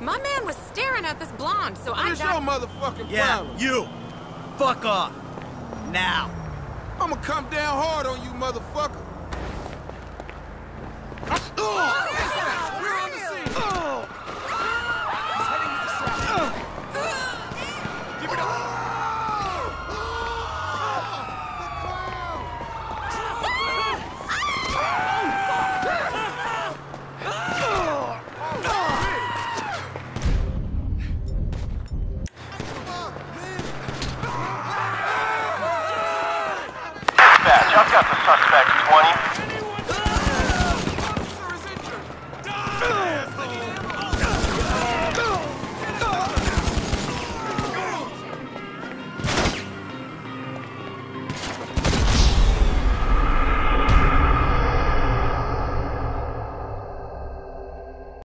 My man was staring at this blonde, so I It's got... your motherfucking Yeah, problem. you. Fuck off. Now. I'ma come down hard on you, motherfucker. I've got the suspect 20.